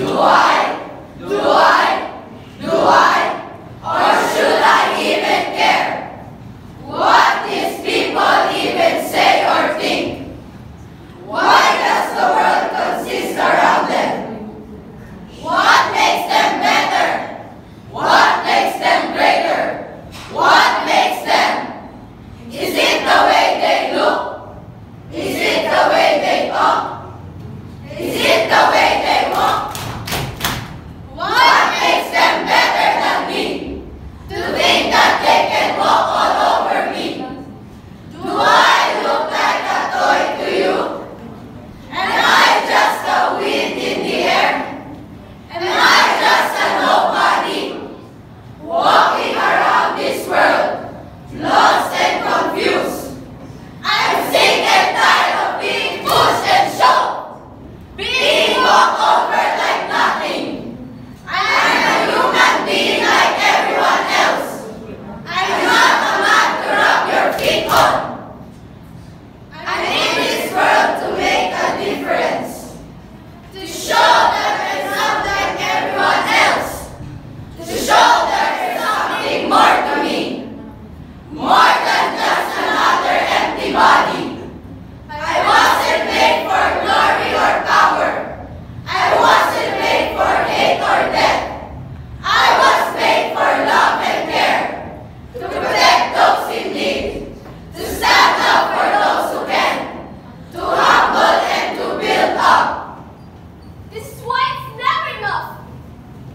有。this world.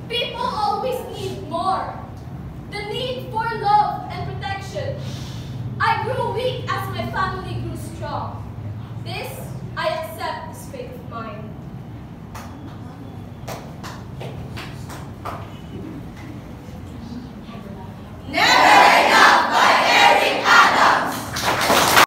People always need more. The need for love and protection. I grew weak as my family grew strong. This I accept as faith.